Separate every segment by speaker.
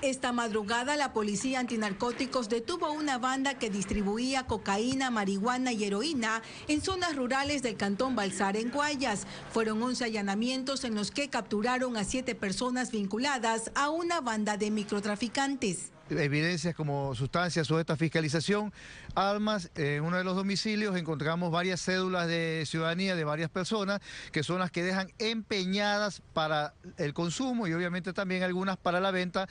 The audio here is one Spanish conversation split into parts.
Speaker 1: Esta madrugada la policía antinarcóticos detuvo una banda que distribuía cocaína, marihuana y heroína en zonas rurales del cantón Balsar en Guayas. Fueron 11 allanamientos en los que capturaron a siete personas vinculadas a una banda de microtraficantes
Speaker 2: evidencias como sustancias sujetas a fiscalización, armas, en uno de los domicilios encontramos varias cédulas de ciudadanía de varias personas que son las que dejan empeñadas para el consumo y obviamente también algunas para la venta.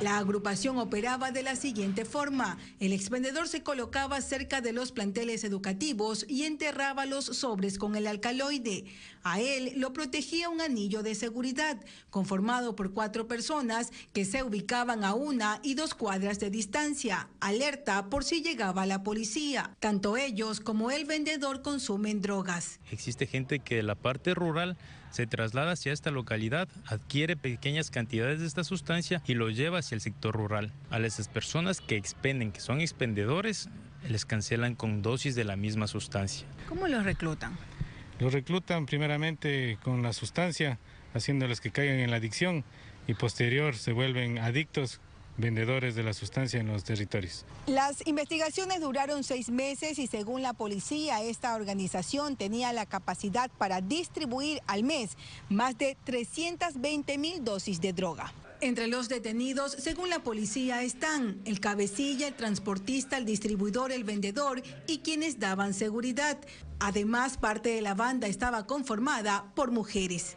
Speaker 1: La agrupación operaba de la siguiente forma. El expendedor se colocaba cerca de los planteles educativos y enterraba los sobres con el alcaloide. A él lo protegía un anillo de seguridad, conformado por cuatro personas que se ubicaban a una y dos cuadras de distancia, alerta por si llegaba la policía. Tanto ellos como el vendedor consumen drogas.
Speaker 3: Existe gente que de la parte rural se traslada hacia esta localidad, adquiere pequeñas cantidades de esta sustancia y lo lleva hacia el sector rural. A esas personas que expenden, que son expendedores, les cancelan con dosis de la misma sustancia.
Speaker 1: ¿Cómo los reclutan?
Speaker 4: Los reclutan primeramente con la sustancia, haciéndoles que caigan en la adicción y posterior se vuelven adictos vendedores de la sustancia en los territorios.
Speaker 1: Las investigaciones duraron seis meses y según la policía, esta organización tenía la capacidad para distribuir al mes más de 320 mil dosis de droga. Entre los detenidos, según la policía, están el cabecilla, el transportista, el distribuidor, el vendedor y quienes daban seguridad. Además, parte de la banda estaba conformada por mujeres.